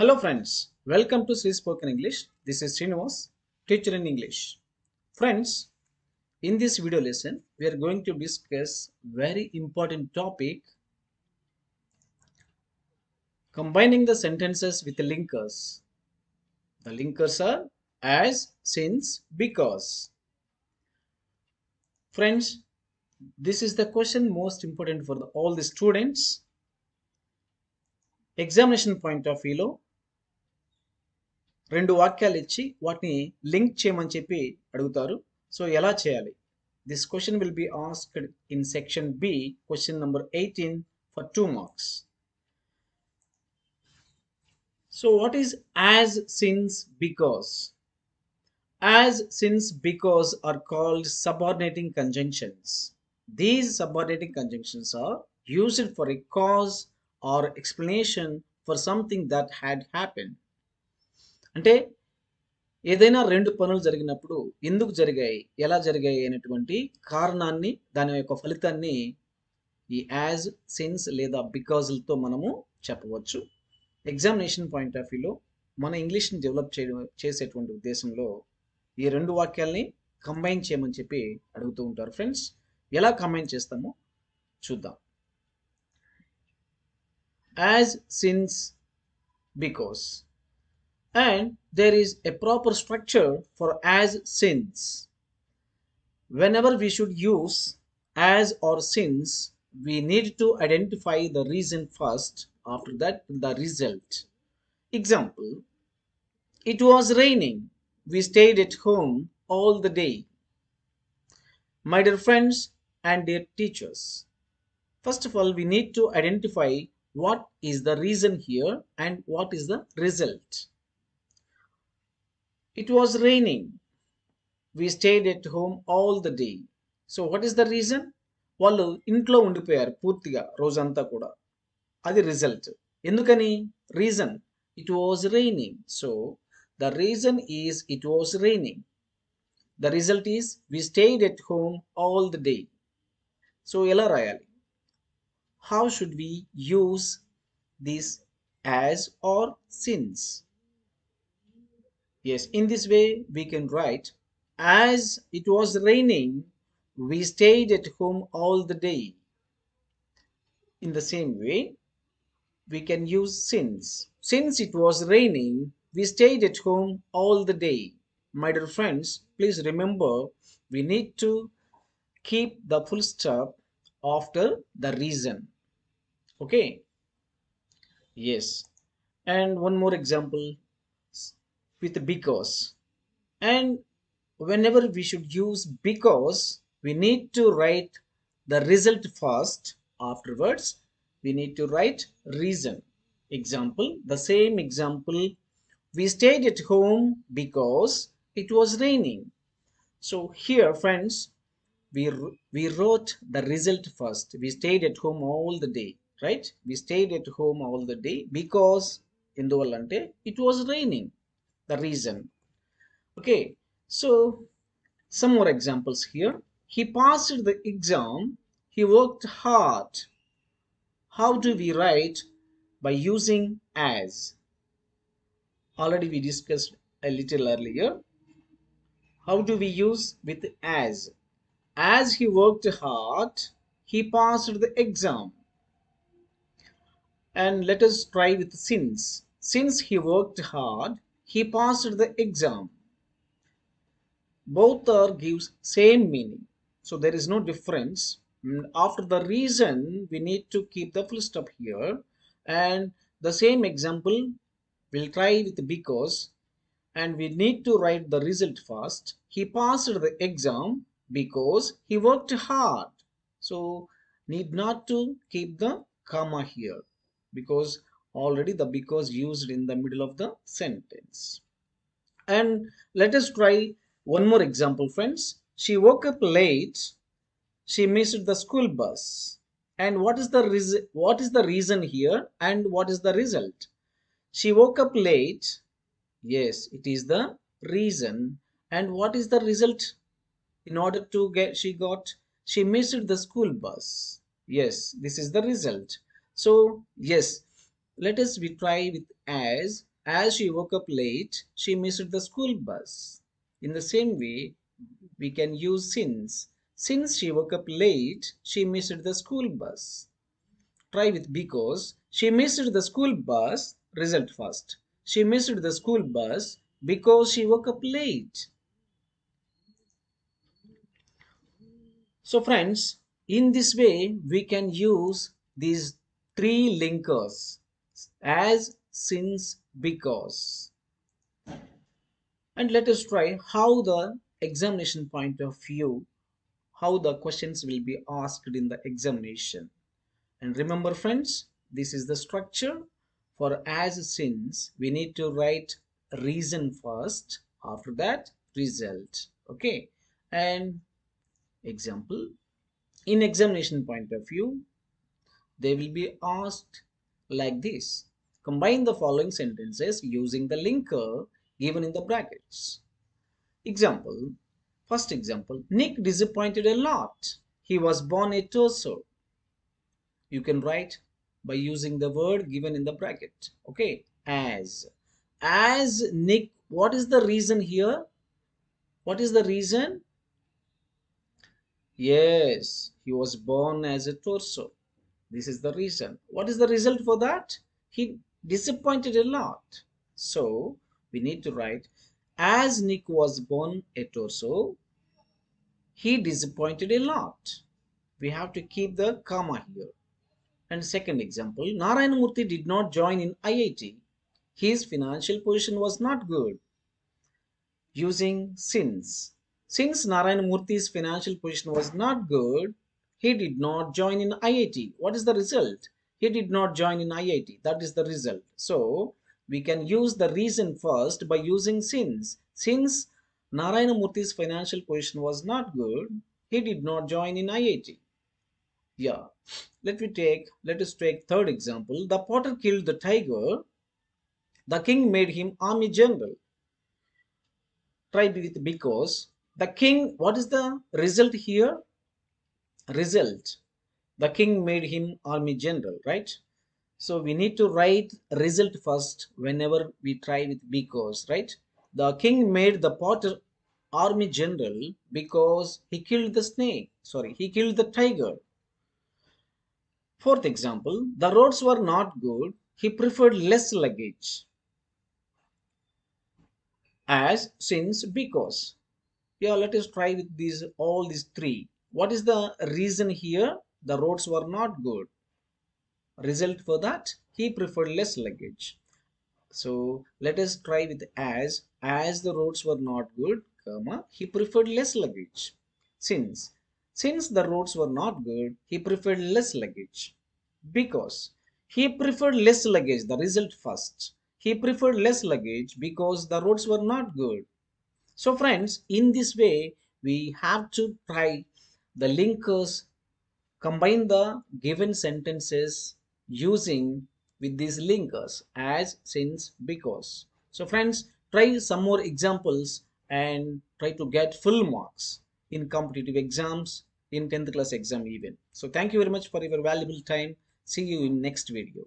Hello friends, welcome to Sree Spoken English. This is Srinivas, teacher in English. Friends, in this video lesson, we are going to discuss very important topic combining the sentences with the linkers. The linkers are as, since, because. Friends, this is the question most important for the, all the students. Examination point of view రెండు వాక్యాలు ఇచ్చి వాటిని link చేయమని చెప్పి అడుగుతారు so ఎలా చేయాలి this question will be asked in section B question number eighteen for two marks so what is as since because as since because are called subordinating conjunctions these subordinating conjunctions are used for a cause or explanation for something that had happen అంటే ఏదైనా రెండు పనులు జరిగినప్పుడు ఎందుకు జరిగాయి ఎలా జరిగాయి అనేటువంటి కారణాన్ని దాని యొక్క ఫలితాన్ని ఈ యాజ్ సిన్స్ లేదా బికాజ్లతో మనము చెప్పవచ్చు. ఎగ్జామినేషన్ పాయింట్ ఆఫ్ వ్యూలో మన ఇంగ్లీష్ని డెవలప్ చేయడం చేసేటువంటి ఉద్దేశంలో ఈ రెండు వాక్యాల్ని కంబైన్ చేయమని చెప్పి అడుగుతూ ఉంటారు ఫ్రెండ్స్ ఎలా కంబైన్ చేస్తామో చూద్దాం. As since because and there is a proper structure for as since whenever we should use as or since we need to identify the reason first after that the result. Example it was raining. We stayed at home all the day. My dear friends and dear teachers first of all we need to identify what is the reason here and what is the result. It was raining. We stayed at home all the day. So what is the reason వాళ్ళు ఇంట్లో ఉండిపోయారు పూర్తిగా రోజంతా కూడా. అది result ఎందుకని? Reason it was raining so the reason is it was raining the result is we stayed at home all the day so ఎలా రాయాలి? How should we use this as or since Yes, in this way we can write as it was raining, we stayed at home all the day. In the same way, we can use since. Since it was raining, we stayed at home all the day. My dear friends, please remember we need to keep the full stop after the reason okay yes and one more example with because and whenever we should use because we need to write the result first afterwards we need to write reason example the same example we stayed at home because it was raining so here friends we we wrote the result first we stayed at home all the day right we stayed at home all the day because ఎందువల్ల అంటే it was raining the reason. Okay so some more examples here. He passed the exam. He worked hard. How do we write? By using as. Already we discussed a little earlier. How do we use with as? As he worked hard he passed the exam. And let us try with since. Since he worked hard, he passed the exam. Both are gives same meaning. So there is no difference. After the reason, we need to keep the full stop here. And the same example, we'll try with because. And we need to write the result first. He passed the exam because he worked hard. So need not to keep the comma here because already the because used in the middle of the sentence. And let us try one more example, friends. She woke up late. She missed the school bus. And what is the reason? What is the reason here? And what is the result? She woke up late. Yes, it is the reason. And what is the result? In order to get, she got, she missed the school bus. Yes, this is the result. So, yes, let us we try with as as she woke up late, she missed the school bus. In the same way, we can use since. Since she woke up late, she missed the school bus. Try with because. She missed the school bus. Result first. She missed the school bus because she woke up late. So friends, in this way, we can use these three linkers as, since, because. And let us try how the examination point of view, how the questions will be asked in the examination. And remember friends, this is the structure for as since we need to write reason first after that result okay and example in examination point of view they will be asked like this. Combine the following sentences using the linker given in the brackets. Example. First example. Nick disappointed a lot. He was born a torso. You can write by using the word given in the bracket. Okay. As. As nick what is the reason here? What is the reason? Yes. He was born as a torso this is the reason what is the result for that he disappointed a lot so we need to write as nick was born a torso he disappointed a lot we have to keep the comma here and second example, Narayanamurthy did not join in IIT. His financial position was not good. Using since. Since Narayanamurthy's financial position was not good, he did not join in IIT. What is the result? He did not join in IIT. That is the result. So, we can use the reason first by using since. Since Narayanamurthy's financial position was not good, he did not join in IIT. Yeah. Let me take, let us take third example. The potter killed the tiger. The king made him army general. Try with because. The king, what is the result here? Result. The king made him army general, right? So we need to write result first whenever we try with because, right? The king made the potter army general because he killed the snake. Sorry, he killed the tiger. Fourth example, the roads were not good. He preferred less luggage. As, since, because. Yeah, let us try with these all these three. What is the reason here? The roads were not good. Result for that, he preferred less luggage. So let us try with as. As the roads were not good, comma, he preferred less luggage. Since since the roads were not good, he preferred less luggage. Because he preferred less luggage, the result first. He preferred less luggage because the roads were not good. So friends, in this way, we have to try the linkers, combine the given sentences using with these linkers as, since, because. So friends, try some more examples and try to get full marks in competitive exams, in 10th class exam even. So thank you very much for your valuable time. See you in next video.